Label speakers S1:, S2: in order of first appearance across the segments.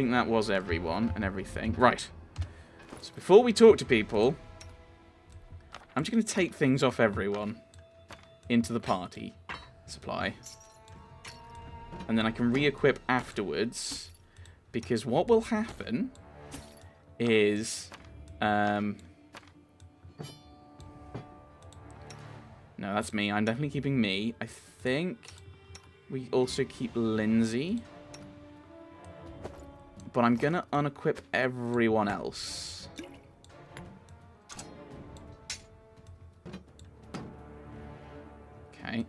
S1: think that was everyone and everything. Right. So before we talk to people, I'm just going to take things off everyone into the party supply. And then I can re-equip afterwards. Because what will happen is... Um, no, that's me. I'm definitely keeping me. I think we also keep Linzi. But I'm going to unequip everyone else. Okay.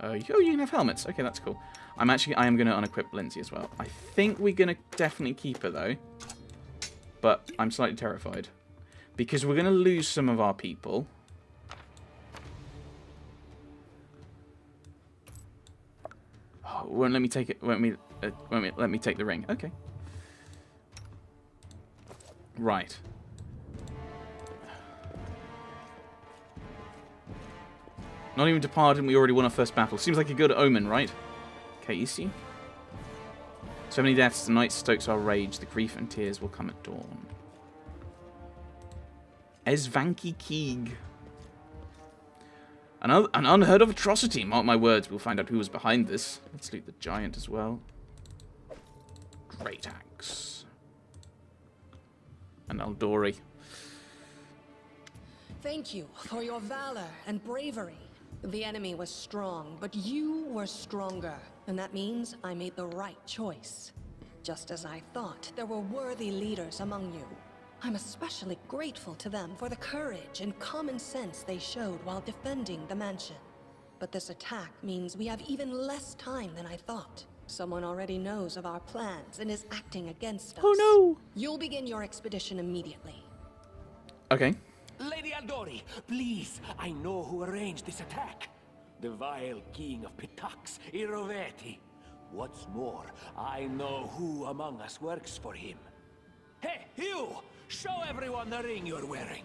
S1: Uh, oh, you can have helmets. Okay, that's cool. I'm actually, I am going to unequip Linzi as well. I think we're going to definitely keep her, though. But I'm slightly terrified. Because we're going to lose some of our people. Won't let me take it. Won't me, uh, won't me, let me take the ring. Okay. Right. Not even departed we already won our first battle. Seems like a good omen, right? Casey? So many deaths, the night stokes our rage, the grief and tears will come at dawn. Esvanki Keeg. An, an unheard of atrocity, mark my words, we'll find out who was behind this. Let's loot the giant as well. Great axe. And Aldori.
S2: Thank you for your valor and bravery. The enemy was strong, but you were stronger. And that means I made the right choice. Just as I thought, there were worthy leaders among you. I'm especially grateful to them for the courage and common sense they showed while defending the mansion. But this attack means we have even less time than I thought. Someone already knows of our plans and is acting against oh, us.
S1: Oh no!
S2: You'll begin your expedition immediately.
S1: Okay.
S3: Lady Aldori, please, I know who arranged this attack. The vile king of Pitax, Irovetti. What's more, I know who among us works for him. Hey, you! Show everyone the ring you're wearing.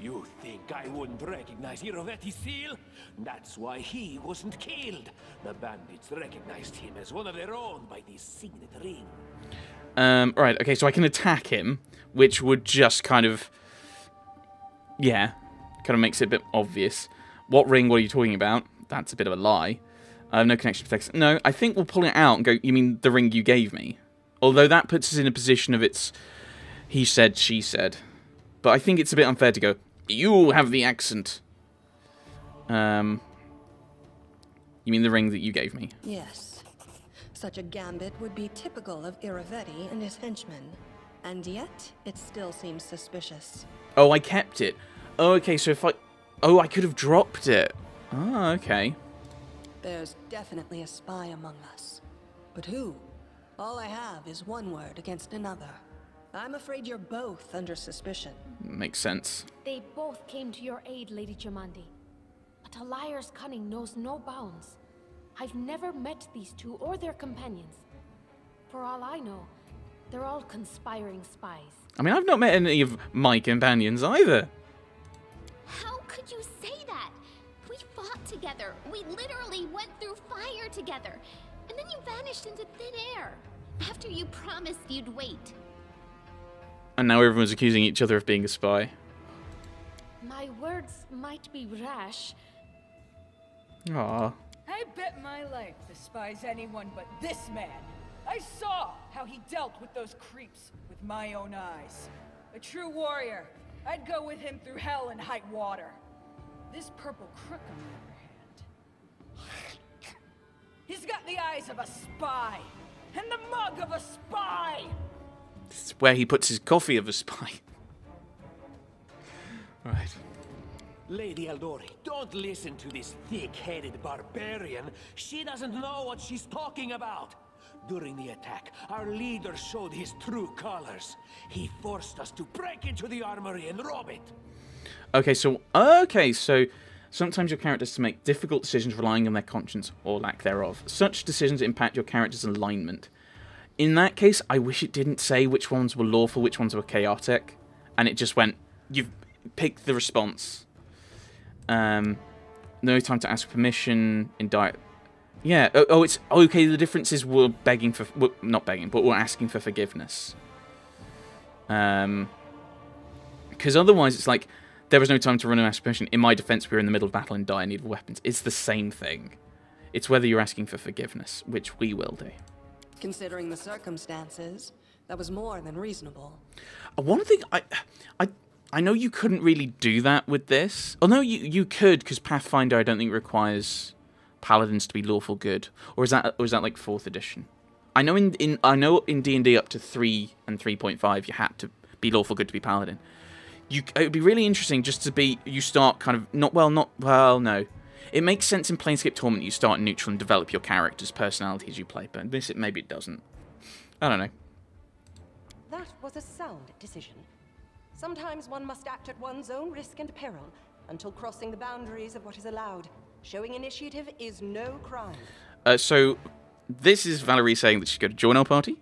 S3: You think I wouldn't recognize Irovetti's seal? That's why he wasn't killed. The bandits recognized him as one of their own by this signet ring.
S1: Um, right, okay, so I can attack him, which would just kind of yeah, kind of makes it a bit obvious. What ring What are you talking about? That's a bit of a lie. I have no connection to Pitax. No, I think we'll pull it out and go, you mean the ring you gave me? Although that puts us in a position of it's he said, she said. But I think it's a bit unfair to go, you have the accent. Um, you mean the ring that you gave me?
S2: Yes. Such a gambit would be typical of Irovetti and his henchmen. And yet, it still seems suspicious.
S1: Oh, I kept it. Oh, okay, so if I... Oh, I could have dropped it. Oh, okay.
S2: There's definitely a spy among us. But who? All I have is one word against another. I'm afraid you're both under suspicion.
S1: Makes sense.
S4: They both came to your aid, Lady Jamandi. But a liar's cunning knows no bounds. I've never met these two or their companions. For all I know, they're all conspiring spies.
S1: I mean, I've not met any of my companions either.
S5: How could you say that? We fought together. We literally went through fire together. And then you vanished into thin air. After you promised you'd wait.
S1: And now everyone's accusing each other of being a spy.
S4: My words might be rash.
S1: Ah.
S6: I bet my life despise anyone but this man. I saw how he dealt with those creeps with my own eyes. A true warrior. I'd go with him through hell and high water. This purple crook, on the other hand. He's got the eyes of a spy. And the mug of a spy!
S1: Is where he puts his coffee of a spy. right.
S3: Lady Aldori, don't listen to this thick-headed barbarian. She doesn't know what she's talking about. During the attack, our leader showed his true colors. He forced us to break into the armory and rob it.
S1: Okay, so okay, so sometimes your characters to make difficult decisions relying on their conscience or lack thereof. Such decisions impact your character's alignment. In that case, I wish it didn't say which ones were lawful, which ones were chaotic, and it just went, you've picked the response. Um, no time to ask permission, indict Yeah. Oh, oh, it's okay. The difference is we're begging for, we're not begging, but we're asking for forgiveness. Um, because otherwise it's like there was no time to run a mass permission. In my defense, we were in the middle of battle and dire need of weapons. It's the same thing. It's whether you're asking for forgiveness, which we will do.
S2: Considering the circumstances, that was more than reasonable.
S1: Uh, One thing I, I, I know you couldn't really do that with this. Oh no, you you could because Pathfinder I don't think requires paladins to be lawful good, or is that or is that like fourth edition? I know in, in I know in D and D up to three and three point five you had to be lawful good to be paladin. You it would be really interesting just to be you start kind of not well not well no. It makes sense in Planescape Torment you start neutral and develop your character's personality as you play, but in this it maybe it doesn't. I don't know.
S7: That was a sound decision. Sometimes one must act at one's own risk and peril until crossing the boundaries of what is allowed. Showing initiative is no crime.
S1: Uh, so this is Valerie saying that she's going to join our party.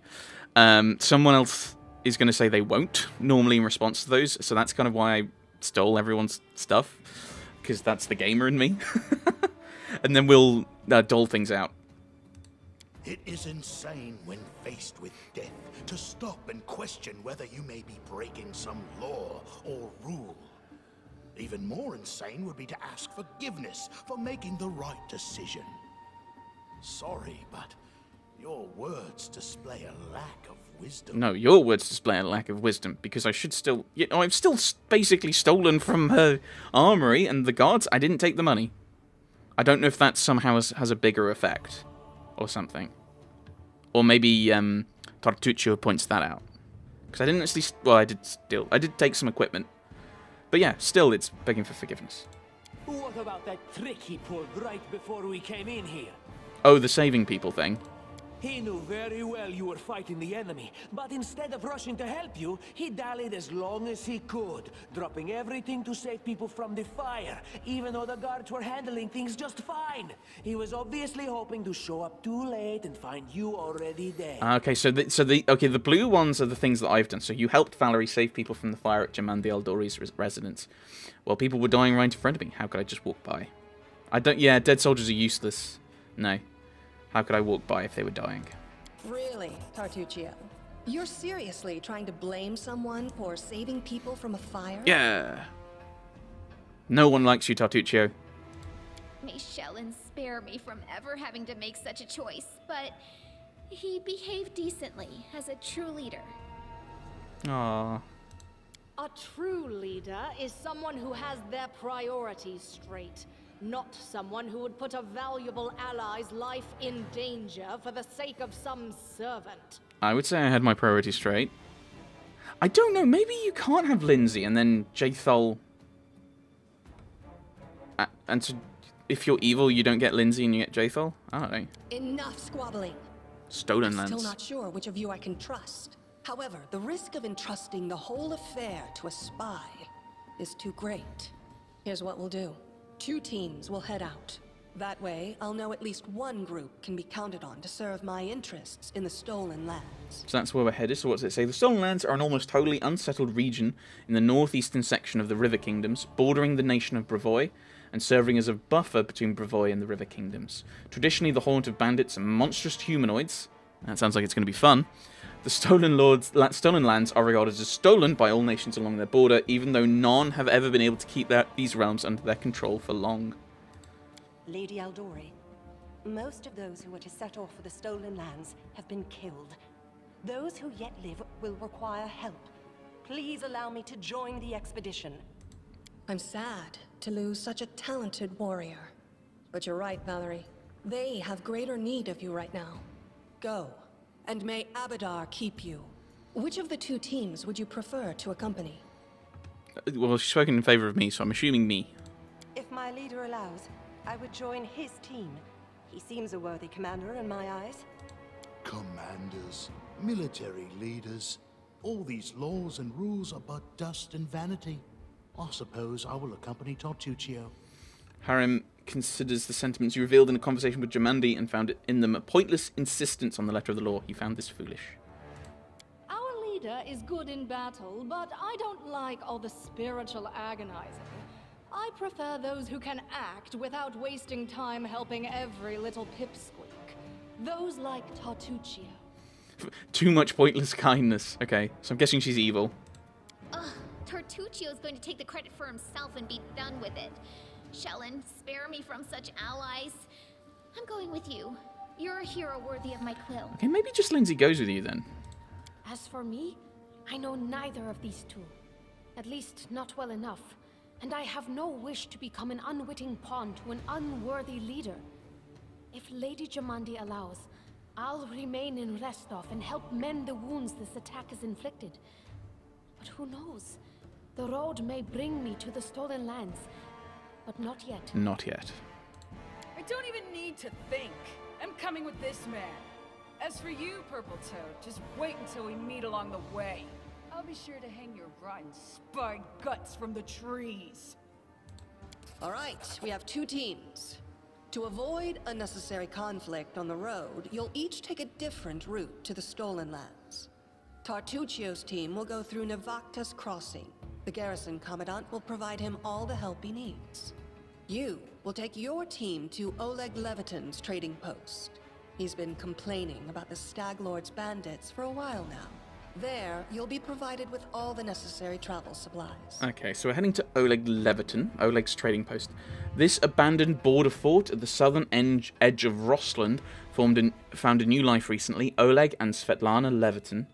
S1: Um, someone else is going to say they won't, normally in response to those. So that's kind of why I stole everyone's stuff, because that's the gamer in me. and then we'll uh, dole things out.
S8: It is insane when faced with death to stop and question whether you may be breaking some law or rule. Even more insane would be to ask forgiveness for making the right decision. Sorry, but your words display a lack of wisdom.
S1: No, your words display a lack of wisdom, because I should still. You know, I've still basically stolen from her armory and the guards. I didn't take the money. I don't know if that somehow has, has a bigger effect or something. Or maybe um, Tartuccio points that out. Because I didn't actually... Well, I did steal. I did take some equipment. But yeah, still, it's begging for forgiveness.
S3: What about that trick he pulled right before we came in here?
S1: Oh, the saving people thing.
S3: He knew very well you were fighting the enemy, but instead of rushing to help you, he dallied as long as he could, dropping everything to save people from the fire, even though the guards were handling things just fine. He was obviously hoping to show up too late and find you already dead.
S1: Okay, so the, so the okay the blue ones are the things that I've done. So you helped Valerie save people from the fire at Jamandi Aldori's res- residence. Well, people were dying right in front of me. How could I just walk by? I don't. Yeah, dead soldiers are useless. No. How could I walk by if they were dying?
S2: Really, Tartuccio? You're seriously trying to blame someone for saving people from a fire?
S1: Yeah. No one likes you, Tartuccio.
S5: May Shelyn spare me from ever having to make such a choice, but he behaved decently as a true leader.
S1: Aww.
S9: A true leader is someone who has their priorities straight, not someone who would put a valuable ally's life in danger for the sake of some servant.
S1: I would say I had my priorities straight. I don't know. Maybe you can't have Linzi and then Jaethal. A- And so, if you're evil, you don't get Linzi and you get Jaethal. I don't know.
S2: Enough squabbling.
S1: Stolen lands.
S2: Still not sure which of you I can trust. However, the risk of entrusting the whole affair to a spy is too great. Here's what we'll do. Two teams will head out. That way, I'll know at least one group can be counted on to serve my interests in the stolen lands.
S1: So that's where we're headed. So what's it say? The Stolen Lands are an almost wholly unsettled region in the northeastern section of the River Kingdoms, bordering the nation of Brevoy, and serving as a buffer between Brevoy and the River Kingdoms. Traditionally the haunt of bandits and monstrous humanoids. That sounds like it's going to be fun. The stolen lords, la- stolen lands are regarded as stolen by all nations along their border, even though none have ever been able to keep their, these realms under their control for long.
S7: Lady Aldori, most of those who were to set off for the stolen lands have been killed. Those who yet live will require help. Please allow me to join the expedition.
S2: I'm sad to lose such a talented warrior. But you're right, Valerie. They have greater need of you right now. Go, and may Abadar keep you. Which of the two teams would you prefer to accompany?
S1: Uh, Well, she's spoken in favour of me, so I'm assuming me.
S7: If my leader allows, I would join his team. He seems a worthy commander in my eyes.
S8: Commanders, military leaders, all these laws and rules are but dust and vanity. I suppose I will accompany Tartuccio.
S1: Harrim considers the sentiments you revealed in a conversation with Jamandi and found in them a pointless insistence on the letter of the law. He found this foolish.
S9: Our leader is good in battle, but I don't like all the spiritual agonizing. I prefer those who can act without wasting time helping every little pipsqueak. Those like Tartuccio.
S1: Too much pointless kindness. Okay, so I'm guessing she's evil.
S5: Ugh, Tartuccio's going to take the credit for himself and be done with it. Shelyn, spare me from such allies. I'm going with you. You're a hero worthy of my quill.
S1: Okay, maybe just Linzi goes with you then.
S4: As for me, I know neither of these two. At least not well enough. And I have no wish to become an unwitting pawn to an unworthy leader. If Lady Jamandi allows, I'll remain in Restov and help mend the wounds this attack has inflicted. But who knows? The road may bring me to the Stolen Lands, but not yet.
S1: Not yet.
S6: I don't even need to think. I'm coming with this man. As for you, Purple Toad, just wait until we meet along the way. I'll be sure to hang your rotten spy guts from the trees.
S2: All right, we have two teams. To avoid unnecessary conflict on the road, you'll each take a different route to the Stolen Lands. Tartuccio's team will go through Navacta's crossing. The garrison commandant will provide him all the help he needs. You will take your team to Oleg Leveton's trading post. He's been complaining about the Stag Lord's bandits for a while now. There, you'll be provided with all the necessary travel supplies.
S1: Okay, so we're heading to Oleg Leveton, Oleg's trading post. This abandoned border fort at the southern edge, of Rostland formed an, found a new life recently. Oleg and Svetlana Leveton,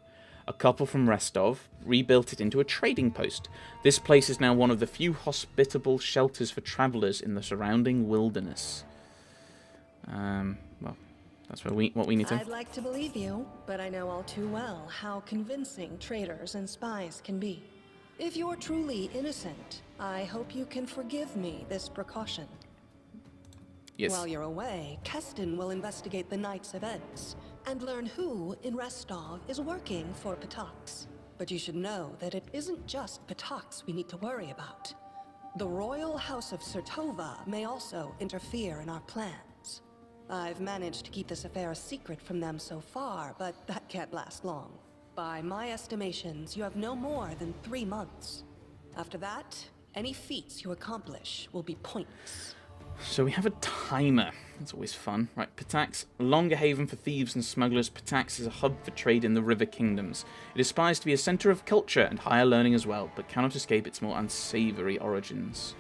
S1: a couple from Restov, rebuilt it into a trading post. This place is now one of the few hospitable shelters for travelers in the surrounding wilderness. Um, well, that's what we what we need to.
S2: I'd like to believe you, but I know all too well how convincing traitors and spies can be. If you're truly innocent, I hope you can forgive me this precaution.
S1: Yes.
S2: While you're away, Kesten will investigate the night's events and learn who in Restov is working for Pitax. But you should know that it isn't just Pitax we need to worry about. The Royal House of Surtova may also interfere in our plans. I've managed to keep this affair a secret from them so far, but that can't last long. By my estimations, you have no more than three months. After that, any feats you accomplish will be pointless.
S1: So we have a timer. That's always fun. Right, Pitax, longer haven for thieves and smugglers, Pitax is a hub for trade in the River Kingdoms. It aspires to be a centre of culture and higher learning as well, but cannot escape its more unsavoury origins.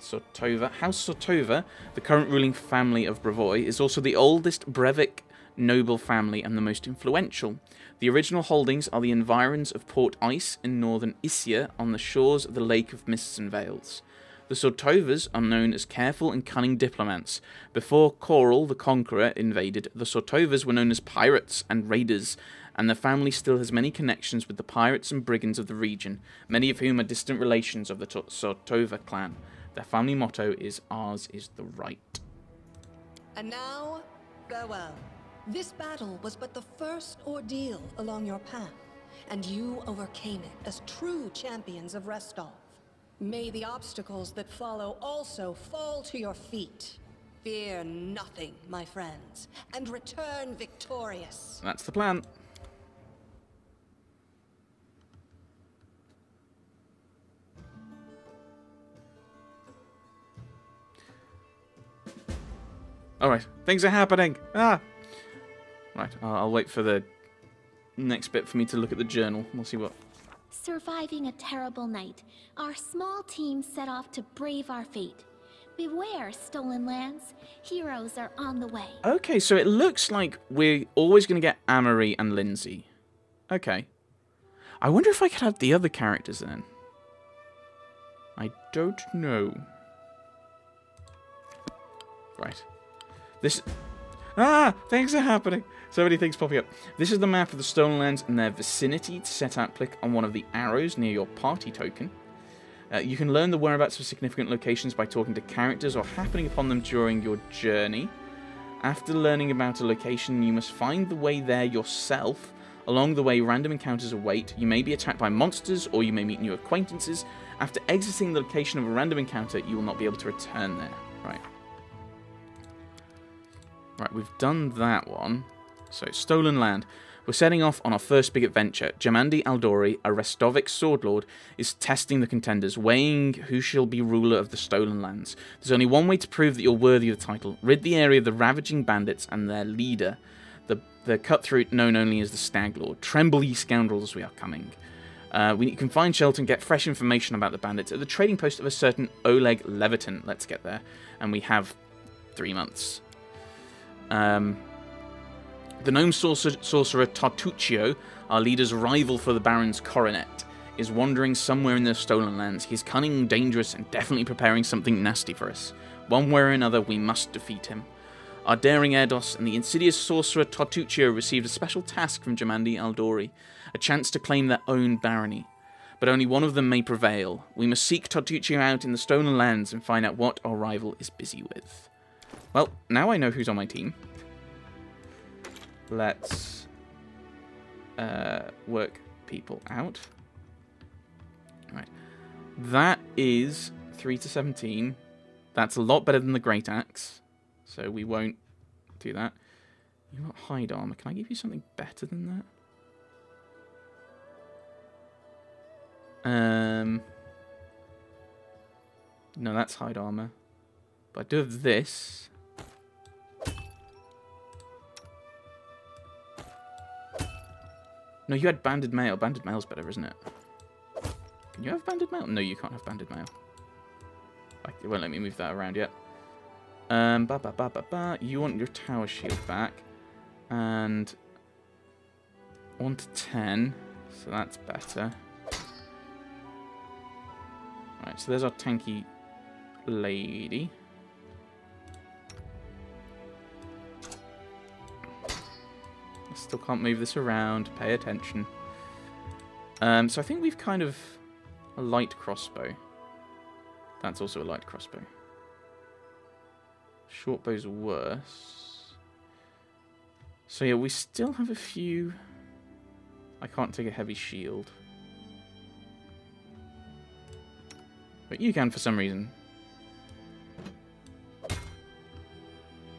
S1: Surtova. House Surtova, the current ruling family of Brevoy, is also the oldest Brevic noble family and the most influential. The original holdings are the environs of Port Ice in northern Issia on the shores of the Lake of Mists and Veils. The Surtovas are known as careful and cunning diplomats. Before Choral the Conqueror invaded, the Surtovas were known as pirates and raiders, and the family still has many connections with the pirates and brigands of the region, many of whom are distant relations of the To- Surtova clan. Their family motto is Ours is the Right.
S2: And now, farewell. This battle was but the first ordeal along your path, and you overcame it as true champions of Restov. May the obstacles that follow also fall to your feet. Fear nothing, my friends, and return victorious.
S1: That's the plan. Alright, things are happening. Ah! Right, I'll, I'll wait for the next bit for me to look at the journal. We'll see what.
S5: Surviving a terrible night, our small team set off to brave our fate. Beware, stolen lands. Heroes are on the way.
S1: Okay, so it looks like we're always going to get Amiri and Linzi. Okay. I wonder if I could have the other characters then. I don't know. Right. This. Ah! Things are happening! So many things popping up. This is the map of the Stolen Lands and their vicinity. To set out, click on one of the arrows near your party token. Uh, you can learn the whereabouts of significant locations by talking to characters or happening upon them during your journey. After learning about a location, you must find the way there yourself. Along the way, random encounters await. You may be attacked by monsters or you may meet new acquaintances. After exiting the location of a random encounter, you will not be able to return there. Right. Right, we've done that one. So, Stolen Land. We're setting off on our first big adventure. Jamandi Aldori, a Restovic swordlord, is testing the contenders, weighing who shall be ruler of the Stolen Lands. There's only one way to prove that you're worthy of the title. Rid the area of the ravaging bandits and their leader, the, the cutthroat known only as the Stag Lord. Tremble, ye scoundrels, we are coming. Uh, we can find shelter and get fresh information about the bandits at the trading post of a certain Oleg Leveton. Let's get there. And we have three months. Um, the gnome sorcerer, sorcerer Tartuccio, our leader's rival for the Baron's coronet, is wandering somewhere in the Stolen Lands. He's cunning, dangerous, and definitely preparing something nasty for us. One way or another, we must defeat him. Our daring Erdos and the insidious sorcerer Tartuccio received a special task from Jamandi Aldori, a chance to claim their own barony. But only one of them may prevail. We must seek Tartuccio out in the Stolen Lands and find out what our rival is busy with. Well, now I know who's on my team. Let's uh, work people out. Right. That is 3 to 17. That's a lot better than the Great Axe. So we won't do that. You got hide armor. Can I give you something better than that? Um, no, that's hide armor. But I do have this. No, you had banded mail. Banded mail's better, isn't it? Can you have banded mail? No, you can't have banded mail. It won't let me move that around yet. Um, ba ba ba ba ba. You want your tower shield back, and one to ten, so that's better. Right, so there's our tanky lady. Still can't move this around. Pay attention. Um, so I think we've kind of a light crossbow. That's also a light crossbow. Short bow's worse. So yeah, we still have a few... I can't take a heavy shield. But you can for some reason.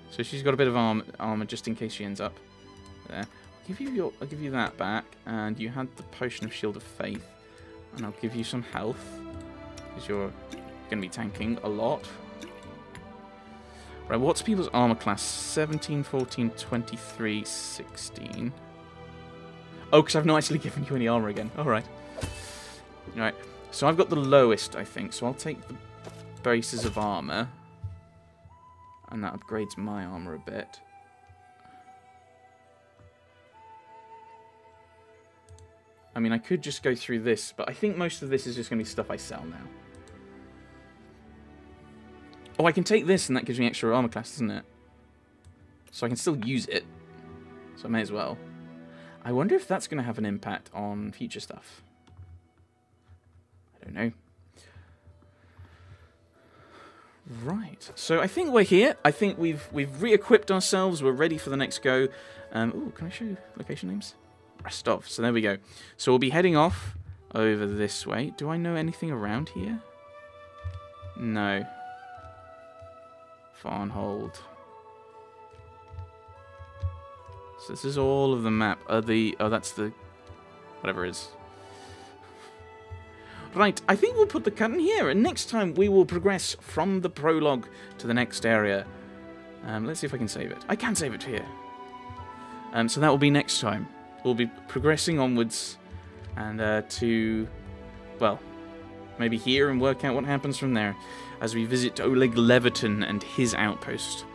S1: So she's got a bit of arm armor just in case she ends up there. I'll give you your I'll give you that back, and you had the potion of shield of faith, and I'll give you some health because you're going to be tanking a lot. Right, what's people's armor class? 17, 14, 23, 16. Oh, because I've not actually given you any armor again. Alright. Alright, so I've got the lowest, I think, so I'll take the bases of armor. And that upgrades my armor a bit. I mean, I could just go through this, but I think most of this is just going to be stuff I sell now. Oh, I can take this and that gives me extra armor class, doesn't it? So I can still use it. So I may as well. I wonder if that's going to have an impact on future stuff. I don't know. Right. So I think we're here. I think we've we've re-equipped ourselves. We're ready for the next go. Um, oh, can I show you location names? Restov. So there we go. So we'll be heading off over this way. Do I know anything around here? No. Varnhold. So this is all of the map. Uh, the oh, that's the whatever it is. Right, I think we'll put the curtain here, and next time we will progress from the prologue to the next area. Um, let's see if I can save it. I can save it here. Um, so that will be next time. We'll be progressing onwards and uh, to, well, maybe here and work out what happens from there as we visit Oleg Leveton and his outpost.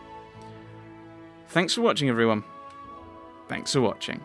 S1: Thanks for watching, everyone. Thanks for watching.